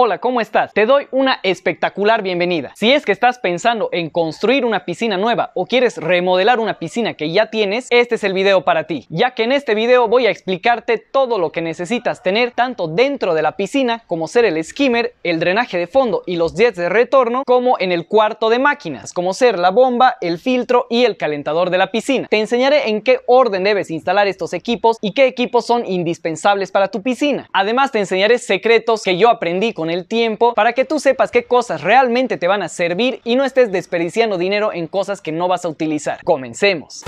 Hola, ¿cómo estás? Te doy una espectacular bienvenida. Si es que estás pensando en construir una piscina nueva o quieres remodelar una piscina que ya tienes, este es el video para ti, ya que en este video voy a explicarte todo lo que necesitas tener tanto dentro de la piscina como ser el skimmer, el drenaje de fondo y los jets de retorno, como en el cuarto de máquinas, como ser la bomba, el filtro y el calentador de la piscina. Te enseñaré en qué orden debes instalar estos equipos y qué equipos son indispensables para tu piscina. Además te enseñaré secretos que yo aprendí con el tiempo para que tú sepas qué cosas realmente te van a servir y no estés desperdiciando dinero en cosas que no vas a utilizar. Comencemos.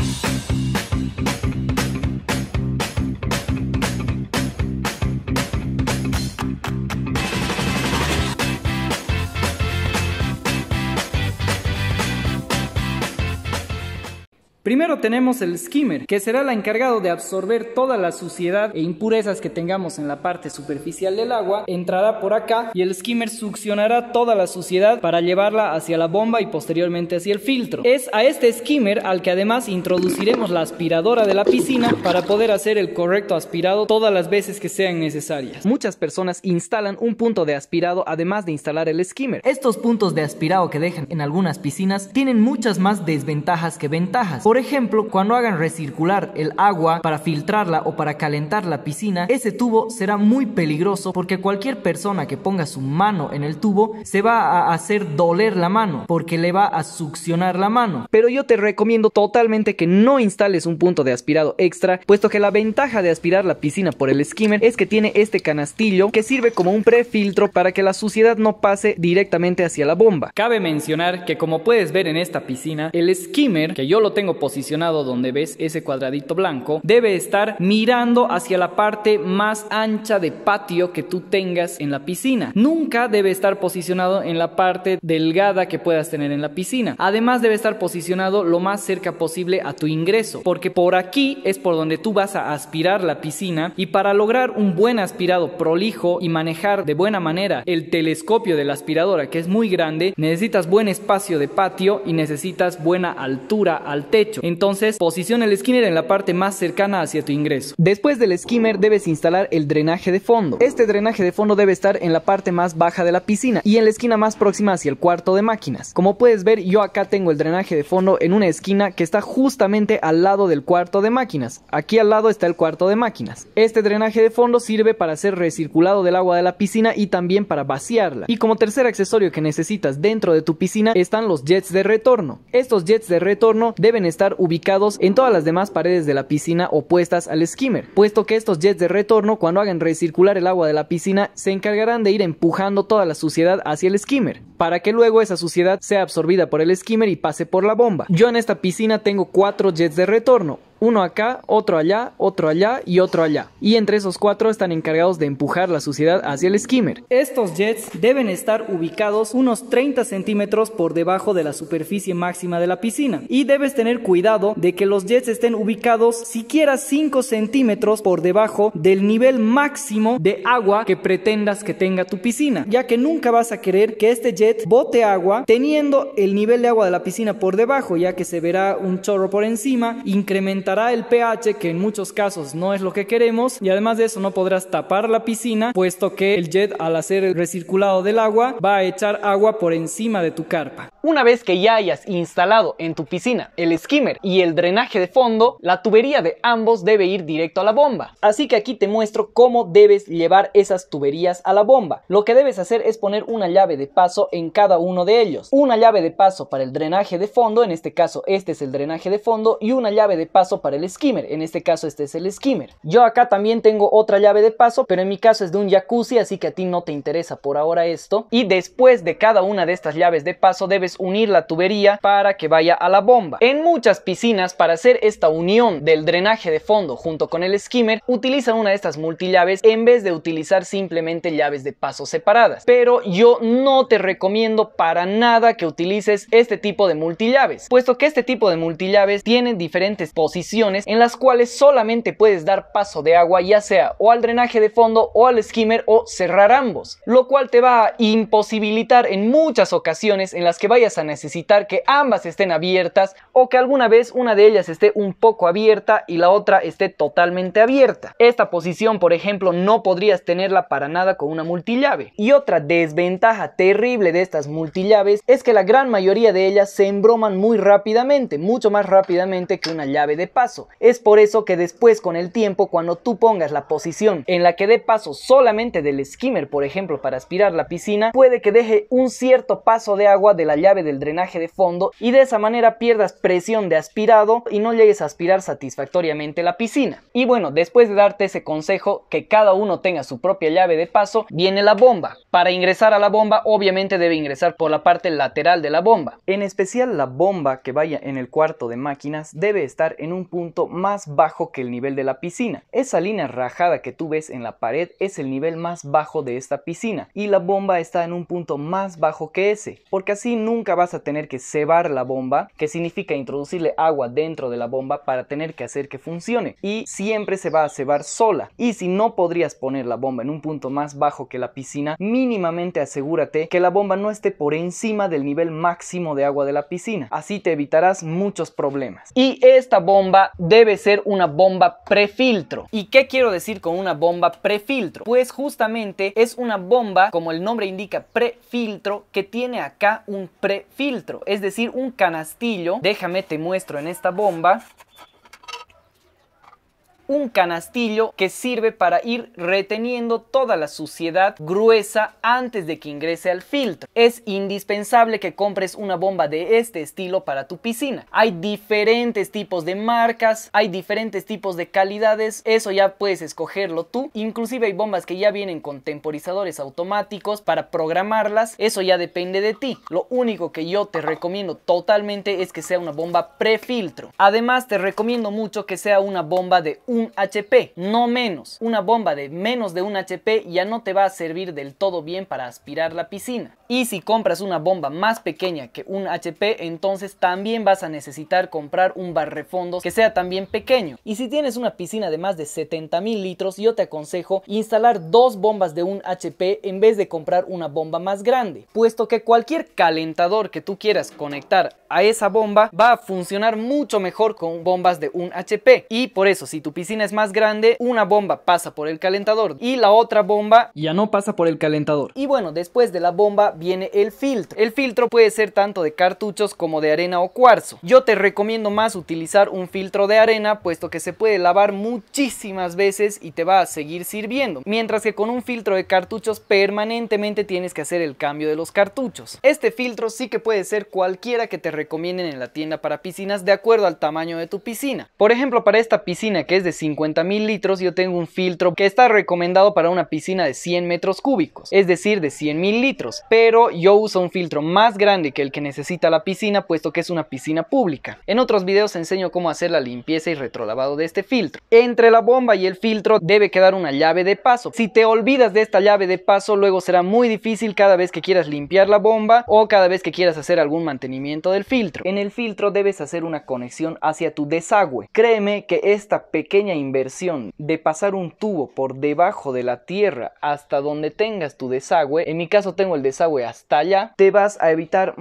Primero tenemos el skimmer, que será el encargado de absorber toda la suciedad e impurezas que tengamos en la parte superficial del agua. Entrará por acá y el skimmer succionará toda la suciedad para llevarla hacia la bomba y posteriormente hacia el filtro. Es a este skimmer al que además introduciremos la aspiradora de la piscina para poder hacer el correcto aspirado todas las veces que sean necesarias. Muchas personas instalan un punto de aspirado además de instalar el skimmer. Estos puntos de aspirado que dejan en algunas piscinas tienen muchas más desventajas que ventajas. Por ejemplo, cuando hagan recircular el agua para filtrarla o para calentar la piscina, ese tubo será muy peligroso porque cualquier persona que ponga su mano en el tubo se va a hacer doler la mano porque le va a succionar la mano. Pero yo te recomiendo totalmente que no instales un punto de aspirado extra, puesto que la ventaja de aspirar la piscina por el skimmer es que tiene este canastillo que sirve como un prefiltro para que la suciedad no pase directamente hacia la bomba. Cabe mencionar que como puedes ver en esta piscina, el skimmer, que yo lo tengo posicionado donde ves ese cuadradito blanco, debe estar mirando hacia la parte más ancha de patio que tú tengas en la piscina. Nunca debe estar posicionado en la parte delgada que puedas tener en la piscina. Además debe estar posicionado lo más cerca posible a tu ingreso, porque por aquí es por donde tú vas a aspirar la piscina y para lograr un buen aspirado prolijo y manejar de buena manera el telescopio de la aspiradora que es muy grande, necesitas buen espacio de patio y necesitas buena altura al techo entonces, posiciona el skimmer en la parte más cercana hacia tu ingreso. Después del skimmer debes instalar el drenaje de fondo. Este drenaje de fondo debe estar en la parte más baja de la piscina y en la esquina más próxima hacia el cuarto de máquinas. Como puedes ver, yo acá tengo el drenaje de fondo en una esquina que está justamente al lado del cuarto de máquinas. Aquí al lado está el cuarto de máquinas. Este drenaje de fondo sirve para hacer recirculado del agua de la piscina y también para vaciarla. Y como tercer accesorio que necesitas dentro de tu piscina están los jets de retorno. Estos jets de retorno deben estar ubicados en todas las demás paredes de la piscina opuestas al skimmer, puesto que estos jets de retorno cuando hagan recircular el agua de la piscina se encargarán de ir empujando toda la suciedad hacia el skimmer, para que luego esa suciedad sea absorbida por el skimmer y pase por la bomba. Yo en esta piscina tengo cuatro jets de retorno, uno acá, otro allá, otro allá y otro allá. Y entre esos cuatro están encargados de empujar la suciedad hacia el skimmer. Estos jets deben estar ubicados unos 30 centímetros por debajo de la superficie máxima de la piscina. Y debes tener cuidado de que los jets estén ubicados siquiera 5 centímetros por debajo del nivel máximo de agua que pretendas que tenga tu piscina. Ya que nunca vas a querer que este jet bote agua teniendo el nivel de agua de la piscina por debajo, ya que se verá un chorro por encima, incrementa el pH, que en muchos casos no es lo que queremos, y además de eso no podrás tapar la piscina, puesto que el jet al hacer el recirculado del agua va a echar agua por encima de tu carpa. Una vez que ya hayas instalado en tu piscina el skimmer y el drenaje de fondo, la tubería de ambos debe ir directo a la bomba. Así que aquí te muestro cómo debes llevar esas tuberías a la bomba. Lo que debes hacer es poner una llave de paso en cada uno de ellos. Una llave de paso para el drenaje de fondo, en este caso este es el drenaje de fondo, y una llave de paso para el skimmer. En este caso este es el skimmer. Yo acá también tengo otra llave de paso, pero en mi caso es de un jacuzzi, así que a ti no te interesa por ahora esto. Y después de cada una de estas llaves de paso debes unir la tubería para que vaya a la bomba. En muchas piscinas para hacer esta unión del drenaje de fondo junto con el skimmer utilizan una de estas multillaves en vez de utilizar simplemente llaves de paso separadas. Pero yo no te recomiendo para nada que utilices este tipo de multillaves, puesto que este tipo de multillaves tienen diferentes posiciones en las cuales solamente puedes dar paso de agua ya sea o al drenaje de fondo o al skimmer o cerrar ambos, lo cual te va a imposibilitar en muchas ocasiones en las que vayas a necesitar que ambas estén abiertas o que alguna vez una de ellas esté un poco abierta y la otra esté totalmente abierta. Esta posición, por ejemplo, no podrías tenerla para nada con una multillave. Y otra desventaja terrible de estas multillaves es que la gran mayoría de ellas se embroman muy rápidamente, mucho más rápidamente que una llave de Es por eso que después con el tiempo, cuando tú pongas la posición en la que dé paso solamente del skimmer, por ejemplo, para aspirar la piscina, puede que deje un cierto paso de agua de la llave del drenaje de fondo y de esa manera pierdas presión de aspirado y no llegues a aspirar satisfactoriamente la piscina. Y bueno, después de darte ese consejo que cada uno tenga su propia llave de paso, viene la bomba. Para ingresar a la bomba, obviamente debe ingresar por la parte lateral de la bomba. En especial la bomba que vaya en el cuarto de máquinas debe estar en un punto más bajo que el nivel de la piscina. Esa línea rajada que tú ves en la pared es el nivel más bajo de esta piscina y la bomba está en un punto más bajo que ese, porque así nunca vas a tener que cebar la bomba, que significa introducirle agua dentro de la bomba para tener que hacer que funcione y siempre se va a cebar sola. Y si no podrías poner la bomba en un punto más bajo que la piscina, mínimamente asegúrate que la bomba no esté por encima del nivel máximo de agua de la piscina. Así te evitarás muchos problemas. Y esta debe ser una bomba prefiltro. ¿Y qué quiero decir con una bomba prefiltro? Pues justamente es una bomba, como el nombre indica, prefiltro, que tiene acá un prefiltro, es decir, un canastillo. Déjame te muestro en esta bomba un canastillo que sirve para ir reteniendo toda la suciedad gruesa antes de que ingrese al filtro. Es indispensable que compres una bomba de este estilo para tu piscina. Hay diferentes tipos de marcas, hay diferentes tipos de calidades, eso ya puedes escogerlo tú. Inclusive hay bombas que ya vienen con temporizadores automáticos para programarlas, eso ya depende de ti. Lo único que yo te recomiendo totalmente es que sea una bomba prefiltro. Además te recomiendo mucho que sea una bomba de un HP, no menos. Una bomba de menos de un HP ya no te va a servir del todo bien para aspirar la piscina. Y si compras una bomba más pequeña que un HP, entonces también vas a necesitar comprar un barrefondos que sea también pequeño. Y si tienes una piscina de más de 70 mil litros, yo te aconsejo instalar dos bombas de un HP en vez de comprar una bomba más grande, puesto que cualquier calentador que tú quieras conectar a esa bomba va a funcionar mucho mejor con bombas de un HP. Y por eso, si tu piscina es más grande, una bomba pasa por el calentador y la otra bomba ya no pasa por el calentador. Y bueno, después de la bomba viene el filtro. El filtro puede ser tanto de cartuchos como de arena o cuarzo. Yo te recomiendo más utilizar un filtro de arena puesto que se puede lavar muchísimas veces y te va a seguir sirviendo. Mientras que con un filtro de cartuchos permanentemente tienes que hacer el cambio de los cartuchos. Este filtro sí que puede ser cualquiera que te recomienden en la tienda para piscinas de acuerdo al tamaño de tu piscina. Por ejemplo, para esta piscina que es de 50 mil litros, yo tengo un filtro que está recomendado para una piscina de 100 metros cúbicos, es decir, de 100 mil litros. Pero yo uso un filtro más grande que el que necesita la piscina, puesto que es una piscina pública. En otros videos enseño cómo hacer la limpieza y retrolavado de este filtro. Entre la bomba y el filtro debe quedar una llave de paso. Si te olvidas de esta llave de paso, luego será muy difícil cada vez que quieras limpiar la bomba o cada vez que quieras hacer algún mantenimiento del filtro. En el filtro debes hacer una conexión hacia tu desagüe. Créeme que esta pequeña inversión de pasar un tubo por debajo de la tierra hasta donde tengas tu desagüe, en mi caso tengo el desagüe hasta allá, te vas a evitar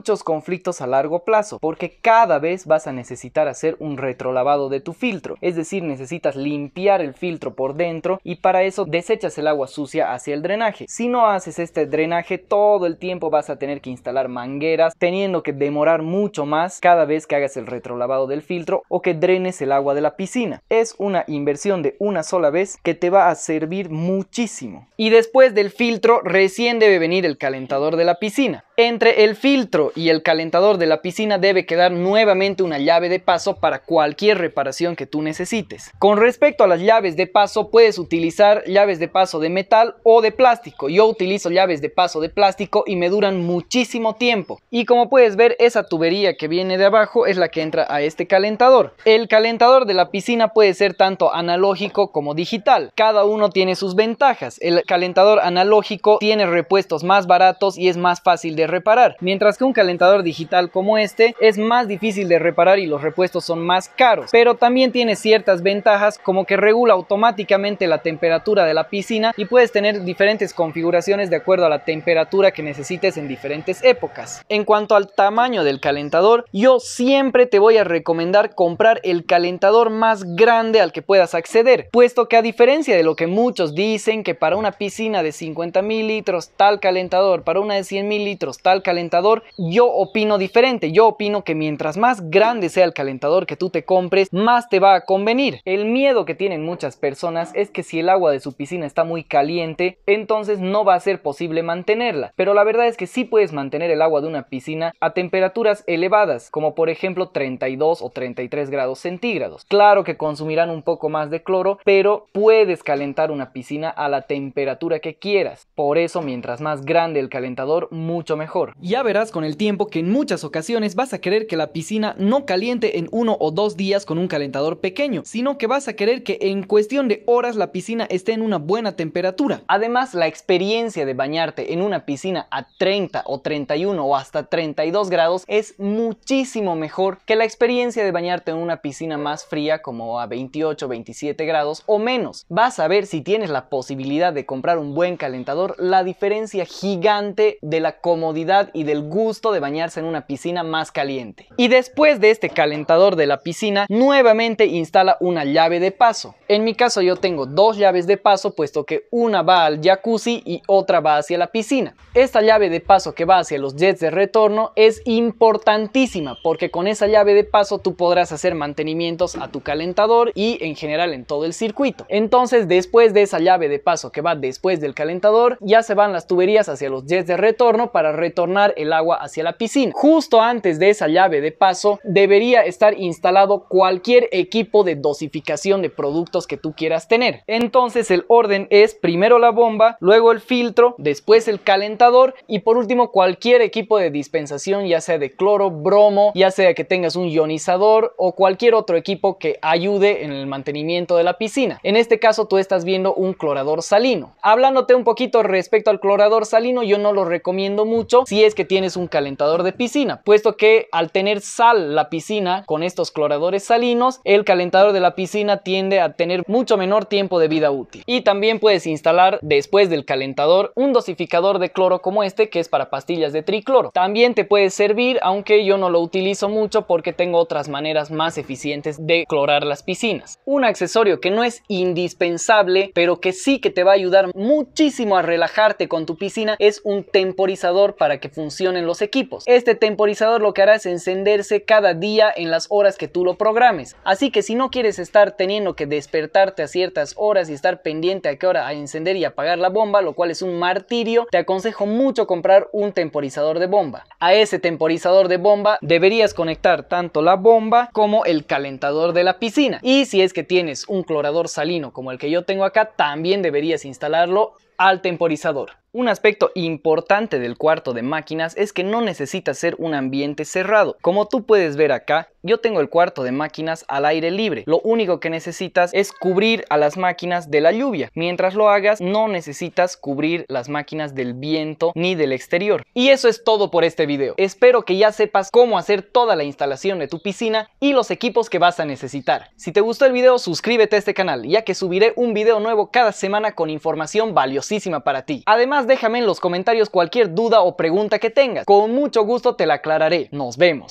muchos conflictos a largo plazo, porque cada vez vas a necesitar hacer un retrolavado de tu filtro, es decir, necesitas limpiar el filtro por dentro y para eso desechas el agua sucia hacia el drenaje. Si no haces este drenaje, todo el tiempo vas a tener que instalar mangueras, teniendo que demorar mucho más cada vez que hagas el retrolavado del filtro o que drenes el agua de la piscina es una inversión de una sola vez que te va a servir muchísimo. Y después del filtro recién debe venir el calentador de la piscina. Entre el filtro y el calentador de la piscina debe quedar nuevamente una llave de paso para cualquier reparación que tú necesites. Con respecto a las llaves de paso, puedes utilizar llaves de paso de metal o de plástico. Yo utilizo llaves de paso de plástico y me duran muchísimo tiempo. Y como puedes ver, esa tubería que viene de abajo es la que entra a este calentador. El calentador de la piscina puede ser tanto analógico como digital. Cada uno tiene sus ventajas. El calentador analógico tiene repuestos más baratos y es más fácil de reparar, mientras que un un calentador digital como este es más difícil de reparar y los repuestos son más caros, pero también tiene ciertas ventajas como que regula automáticamente la temperatura de la piscina y puedes tener diferentes configuraciones de acuerdo a la temperatura que necesites en diferentes épocas. En cuanto al tamaño del calentador, yo siempre te voy a recomendar comprar el calentador más grande al que puedas acceder, puesto que a diferencia de lo que muchos dicen que para una piscina de 50 mil litros tal calentador, para una de 100 mil litros tal calentador, yo opino diferente, yo opino que mientras más grande sea el calentador que tú te compres, más te va a convenir. El miedo que tienen muchas personas es que si el agua de su piscina está muy caliente, entonces no va a ser posible mantenerla, pero la verdad es que sí puedes mantener el agua de una piscina a temperaturas elevadas, como por ejemplo 32 o 33 grados centígrados. Claro que consumirán un poco más de cloro, pero puedes calentar una piscina a la temperatura que quieras. Por eso, mientras más grande el calentador, mucho mejor. Ya verás con el tiempo que en muchas ocasiones vas a querer que la piscina no caliente en uno o dos días con un calentador pequeño, sino que vas a querer que en cuestión de horas la piscina esté en una buena temperatura. Además, la experiencia de bañarte en una piscina a 30 o 31 o hasta 32 grados es muchísimo mejor que la experiencia de bañarte en una piscina más fría como a 28 o 27 grados o menos. Vas a ver si tienes la posibilidad de comprar un buen calentador la diferencia gigante de la comodidad y del gusto de bañarse en una piscina más caliente. Y después de este calentador de la piscina, nuevamente instala una llave de paso. En mi caso yo tengo dos llaves de paso puesto que una va al jacuzzi y otra va hacia la piscina. Esta llave de paso que va hacia los jets de retorno es importantísima porque con esa llave de paso tú podrás hacer mantenimientos a tu calentador y en general en todo el circuito. Entonces después de esa llave de paso que va después del calentador ya se van las tuberías hacia los jets de retorno para retornar el agua la piscina. Justo antes de esa llave de paso debería estar instalado cualquier equipo de dosificación de productos que tú quieras tener. Entonces el orden es primero la bomba, luego el filtro, después el calentador y por último cualquier equipo de dispensación ya sea de cloro, bromo, ya sea que tengas un ionizador o cualquier otro equipo que ayude en el mantenimiento de la piscina. En este caso tú estás viendo un clorador salino. Hablándote un poquito respecto al clorador salino, yo no lo recomiendo mucho si es que tienes un calentador de piscina, puesto que al tener sal la piscina con estos cloradores salinos, el calentador de la piscina tiende a tener mucho menor tiempo de vida útil. Y también puedes instalar después del calentador un dosificador de cloro como este que es para pastillas de tricloro. También te puede servir, aunque yo no lo utilizo mucho porque tengo otras maneras más eficientes de clorar las piscinas. Un accesorio que no es indispensable, pero que sí que te va a ayudar muchísimo a relajarte con tu piscina es un temporizador para que funcionen los Este temporizador lo que hará es encenderse cada día en las horas que tú lo programes. Así que si no quieres estar teniendo que despertarte a ciertas horas y estar pendiente a qué hora encender y apagar la bomba, lo cual es un martirio, te aconsejo mucho comprar un temporizador de bomba. A ese temporizador de bomba deberías conectar tanto la bomba como el calentador de la piscina. Y si es que tienes un clorador salino como el que yo tengo acá, también deberías instalarlo al temporizador. Un aspecto importante del cuarto de máquinas es que no necesita ser un ambiente cerrado. Como tú puedes ver acá, yo tengo el cuarto de máquinas al aire libre. Lo único que necesitas es cubrir a las máquinas de la lluvia. Mientras lo hagas, no necesitas cubrir las máquinas del viento ni del exterior. Y eso es todo por este video. Espero que ya sepas cómo hacer toda la instalación de tu piscina y los equipos que vas a necesitar. Si te gustó el video, suscríbete a este canal, ya que subiré un video nuevo cada semana con información valiosísima para ti. Además, déjame en los comentarios cualquier duda o pregunta que tengas. Con mucho gusto te la aclararé. Nos vemos.